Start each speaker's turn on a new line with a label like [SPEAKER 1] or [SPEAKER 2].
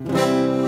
[SPEAKER 1] Bye.